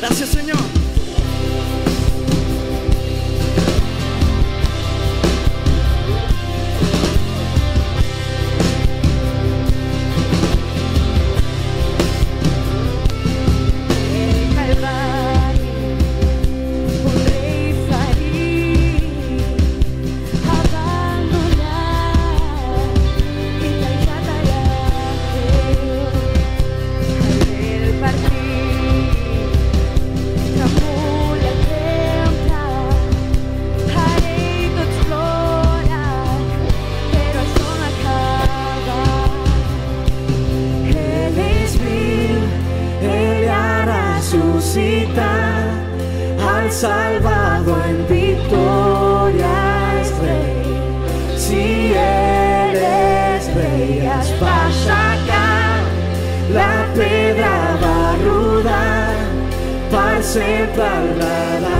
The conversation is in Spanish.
Gracias, Señor. al salvado en victoria es rey. Si eres rey, has acá, la piedra va a para separar